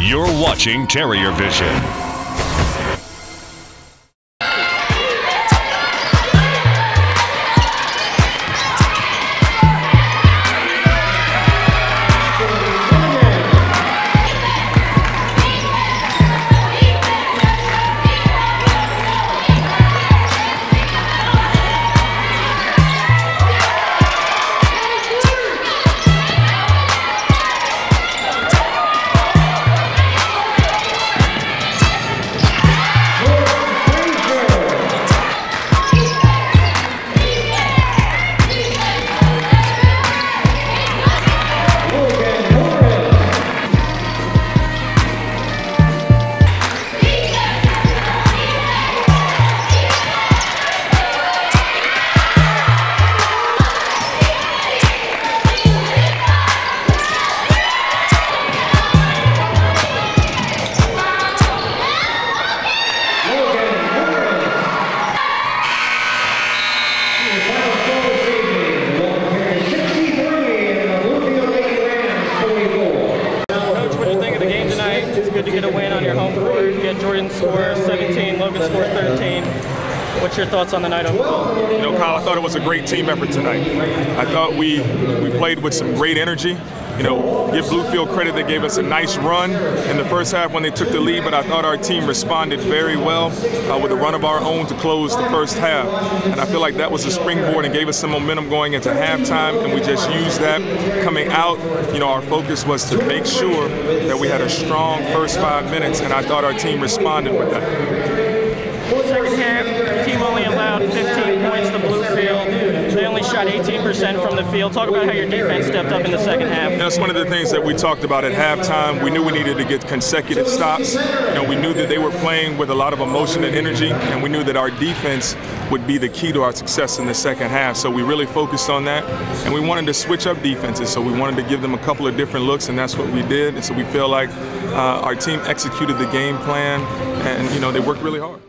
You're watching Terrier Vision. To get a win on your home court. You get Jordan score 17, Logan score 13. What's your thoughts on the night overall? You know, Kyle, I thought it was a great team effort tonight. I thought we we played with some great energy. You know, give Bluefield credit, they gave us a nice run in the first half when they took the lead, but I thought our team responded very well uh, with a run of our own to close the first half. And I feel like that was a springboard and gave us some momentum going into halftime, and we just used that coming out. You know, our focus was to make sure that we had a strong first five minutes, and I thought our team responded with that. Second half, team only allowed 15 points to Bluefield. They only shot 18% from the field. Talk about how your defense stepped up in the second half. That's one of the things that we talked about at halftime. We knew we needed to get consecutive stops. You know, we knew that they were playing with a lot of emotion and energy, and we knew that our defense would be the key to our success in the second half. So we really focused on that, and we wanted to switch up defenses. So we wanted to give them a couple of different looks, and that's what we did. And so we feel like uh, our team executed the game plan, and you know they worked really hard.